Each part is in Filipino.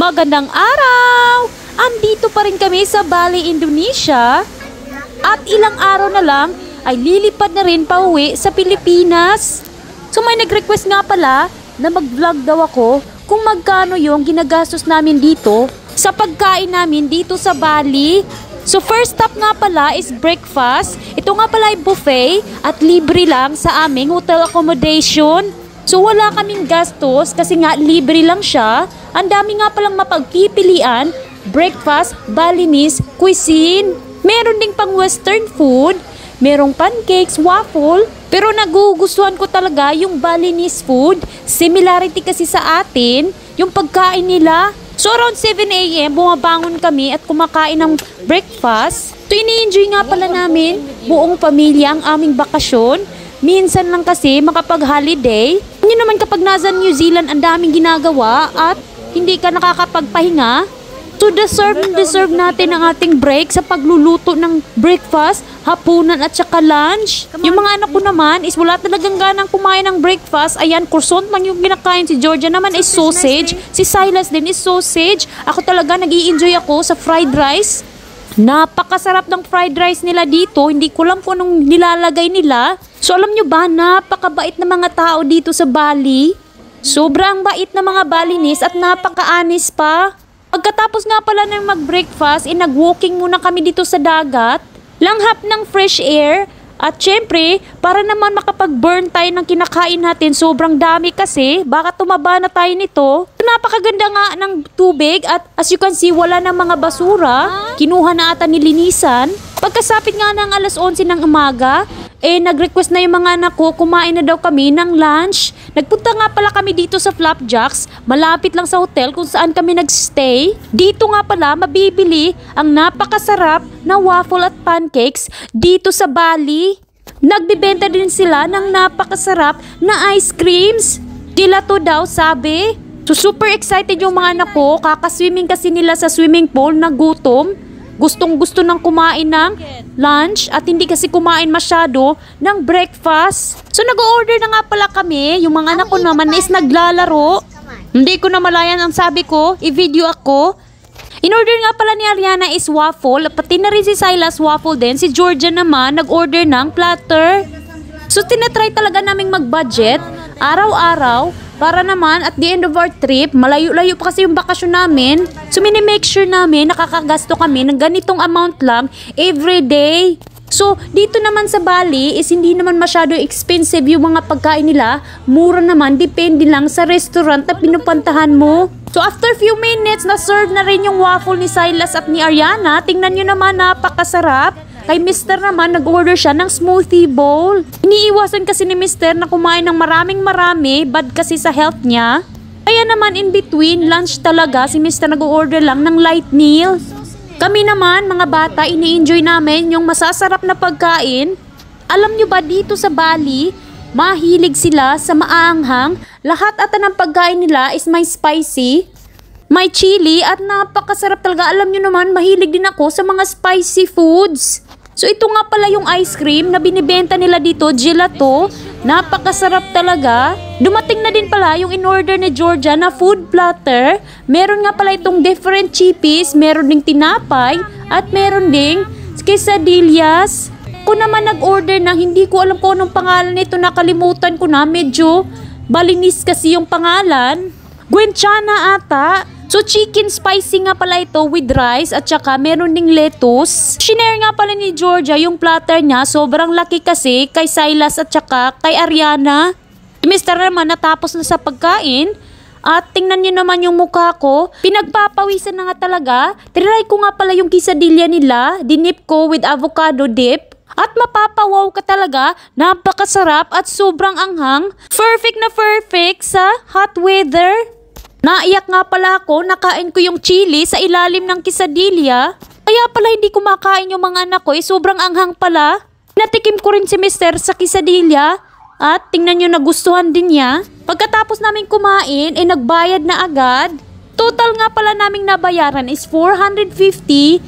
Magandang araw! Andito pa rin kami sa Bali, Indonesia. At ilang araw na lang ay lilipad na rin pauwi sa Pilipinas. So may nag-request nga pala na mag-vlog daw ako kung magkano yung ginagastos namin dito sa pagkain namin dito sa Bali. So first stop nga pala is breakfast. Ito nga pala ay buffet at libre lang sa aming hotel accommodation. So wala kaming gastos kasi nga libre lang siya. Ang dami nga palang mapagpipilian, breakfast, Balinese, cuisine. Meron ding pang western food, merong pancakes, waffle. Pero nagugustuhan ko talaga yung Balinese food. Similarity kasi sa atin, yung pagkain nila. So around 7 a.m. bumabangon kami at kumakain ng breakfast. So ini-enjoy nga pala namin buong pamilya ang aming bakasyon. Minsan lang kasi makapag-holiday. Hindi naman kapag nasa New Zealand ang daming ginagawa at hindi ka nakakapagpahinga. So deserve na deserve natin ang ating break sa pagluluto ng breakfast, hapunan at saka lunch. Yung mga anak ko naman is wala talagang ganang kumain ng breakfast. Ayan, croissant lang yung kinakain. Si Georgia naman is sausage. Si Silas din is sausage. Ako talaga nag enjoy ako sa fried rice. Napakasarap ng fried rice nila dito. Hindi ko lang kung anong nilalagay nila. So alam nyo ba, napakabait na mga tao dito sa Bali. Sobrang bait na mga Balinese at napaka-anis pa. Pagkatapos nga pala ng mag-breakfast, eh nag-walking muna kami dito sa dagat. Langhap ng fresh air. At syempre, para naman makapag-burn tayo ng kinakain natin, sobrang dami kasi, baka tumaba na tayo nito. Napakaganda nga ng tubig at as you can see, wala na mga basura. Kinuha na ata nilinisan. Pagkasapit nga ng alas 11 ng umaga, eh nag-request na yung mga anak ko, kumain na daw kami ng lunch. Nagpunta nga pala kami dito sa Flapjacks, malapit lang sa hotel kung saan kami nagstay. Dito nga pala mabibili ang napakasarap na waffle at pancakes dito sa Bali. Nagbibenta din sila ng napakasarap na ice creams. Gelato daw sabi. So super excited yung mga anak ko, kakaswimming kasi nila sa swimming pool na gutom. Gustong gusto ng kumain ng lunch at hindi kasi kumain masyado ng breakfast. So nag-order na nga pala kami. Yung mga anak ko naman is naglalaro. Hindi ko na malayan ang sabi ko, i-video ako. In-order nga pala ni Ariana is waffle, pati na rin si Silas waffle din. Si Georgia naman nag-order ng platter. So tinatry talaga naming mag-budget araw-araw para naman at the end of our trip, malayo-layo pa kasi yung bakasyon namin. So mini-make sure namin nakakagasto kami ng ganitong amount lang every day. So, dito naman sa Bali is hindi naman masyado expensive yung mga pagkain nila. Mura naman, depende lang sa restaurant na pinupuntahan mo. So, after few minutes, na-serve na rin yung waffle ni Silas at ni Ariana. Tingnan nyo naman, napakasarap. Kay Mr. naman, nag-order siya ng smoothie bowl. Iniiwasan kasi ni Mr. na kumain ng maraming marami, bad kasi sa health niya. Kaya naman in between, lunch talaga, si Mr. nag-order lang ng light meal. Kami naman, mga bata, ini-enjoy namin yung masasarap na pagkain. Alam nyo ba dito sa Bali, mahilig sila sa maanghang. Lahat ata ng pagkain nila is may spicy. May chili at napakasarap talaga. Alam nyo naman, mahilig din ako sa mga spicy foods. So ito nga pala yung ice cream na binibenta nila dito, gelato. Napakasarap talaga. Dumating na din pala yung in-order ni Georgia na food platter. Meron nga pala itong different chippies, meron ding tinapay, at meron ding quesadillas. Ako naman nag-order ng hindi ko alam kung anong pangalan nito, nakalimutan ko na. Medyo Balinese kasi yung pangalan. Gwenchana ata. So chicken spicy nga pala ito with rice at saka meron ding lettuce. Shinare nga pala ni Georgia yung platter niya. Sobrang laki kasi kay Silas at saka kay Ariana. Mr. naman natapos na sa pagkain. At tingnan niyo naman yung mukha ko. Pinagpapawisan na nga talaga. Try ko nga pala yung quesadilla nila. Dinip ko with avocado dip. At mapapawaw ka talaga, napakasarap at sobrang anghang. Perfect na perfect sa hot weather. Naiyak nga pala ako, nakain ko yung chili sa ilalim ng quesadilla. Kaya pala hindi kumakain yung mga anak ko, eh sobrang anghang pala. Natikim ko rin si Mister sa quesadilla at tingnan nyo nagustuhan din niya. Pagkatapos namin kumain, eh nagbayad na agad. Total nga pala naming nabayaran is 450,000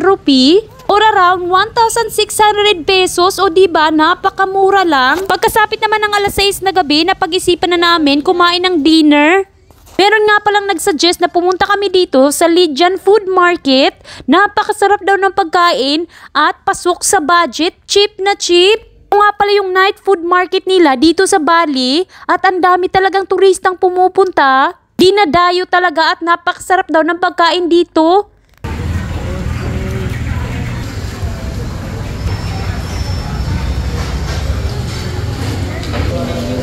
rupee or around 1,600 pesos o di ba napakamura lang. Pagkasapit naman ng alas 6 na gabi, napag-isipan na namin kumain ng dinner. Meron nga palang nagsuggest na pumunta kami dito sa Lydian Food Market. Napakasarap daw ng pagkain at pasok sa budget. Cheap na cheap. Ito nga pala yung night food market nila dito sa Bali at ang dami talagang turistang pumupunta. Dinadayo talaga at napakasarap daw ng pagkain dito.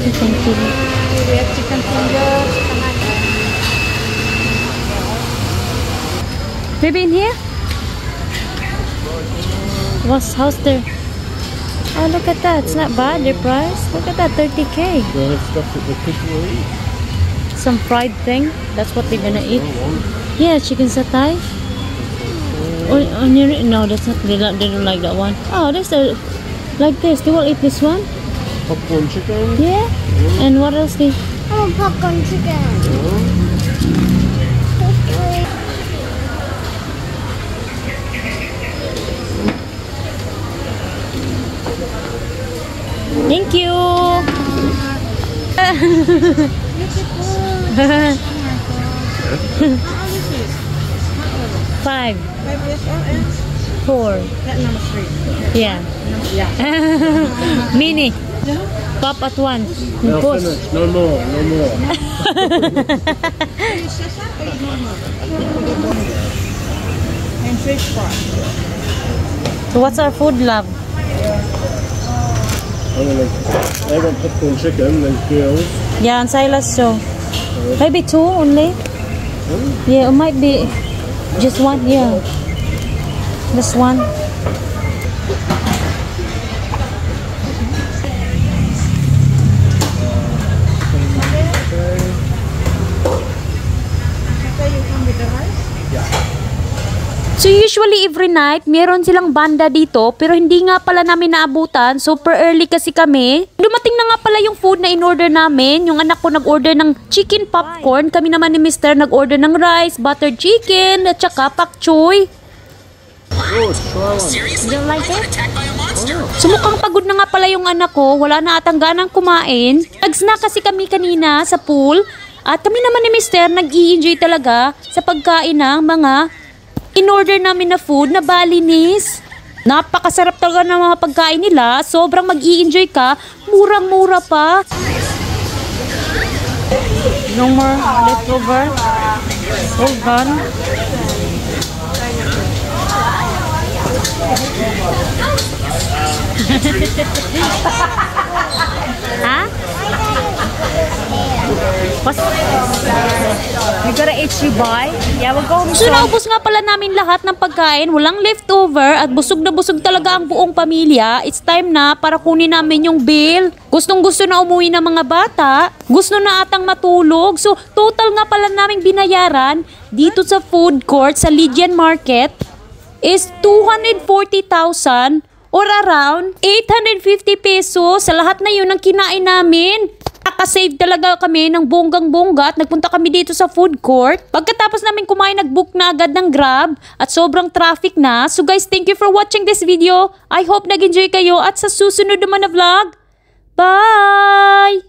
Thank you. We have chicken fingers, Maybe in here? What's house there? Oh, look at that. It's not bad, the price. Look at that, 30k. The stuff that the kids will eat. Some fried thing. That's what they're gonna eat. Yeah, chicken satay. Oh, onion. No, that's not. They don't, they don't like that one. Oh, that's a uh, like this. They will eat this one. Popcorn chicken. Yeah. And what else? They Oh, popcorn chicken. Thank you. Five, Five years old and four. that number three. Yeah. Yeah. Mini. Pop at once. Push. finish. No more. No more. And fish fry. So what's our food, love? I'm gonna. Want popcorn chicken. There's grills. Yeah, and Silas show. Uh-huh. Maybe two only. Hmm? Yeah, it might be just one. Yeah, just one. So usually every night, meron silang banda dito pero hindi nga pala namin naabutan. Super early kasi kami. Dumating na nga pala yung food na in-order namin. Yung anak ko nag-order ng chicken popcorn. Kami naman ni Mr. nag-order ng rice, buttered chicken, at saka pak choy. It? So mukhang pagod na nga pala yung anak ko, wala na atang ganang kumain. Nag-snack kasi kami kanina sa pool at kami naman ni Mister nag-i-enjoy talaga sa pagkain ng mga in-order namin na food na Balinese. Napakasarap talaga ng mga pagkain nila, sobrang mag-i-enjoy ka, murang-mura pa. No more leftover. All gone. Ha? Gotta eat you buy. Yeah, we'll go So, naubos nga pala namin lahat ng pagkain. Walang leftover at busog na busog talaga ang buong pamilya. It's time na para kunin namin yung bill. Gustong gusto na umuwi ng mga bata. Gusto na atang matulog. So, total nga pala naming binayaran dito sa food court sa Lydian Market is 240,000 or around 850 pesos sa lahat na yun ang kinain namin. Nakasave talaga kami ng bonggang-bongga at nagpunta kami dito sa food court. Pagkatapos namin kumain, nag-book na agad ng Grab at sobrang traffic na. So guys, thank you for watching this video. I hope nag-enjoy kayo at sa susunod naman na vlog. Bye!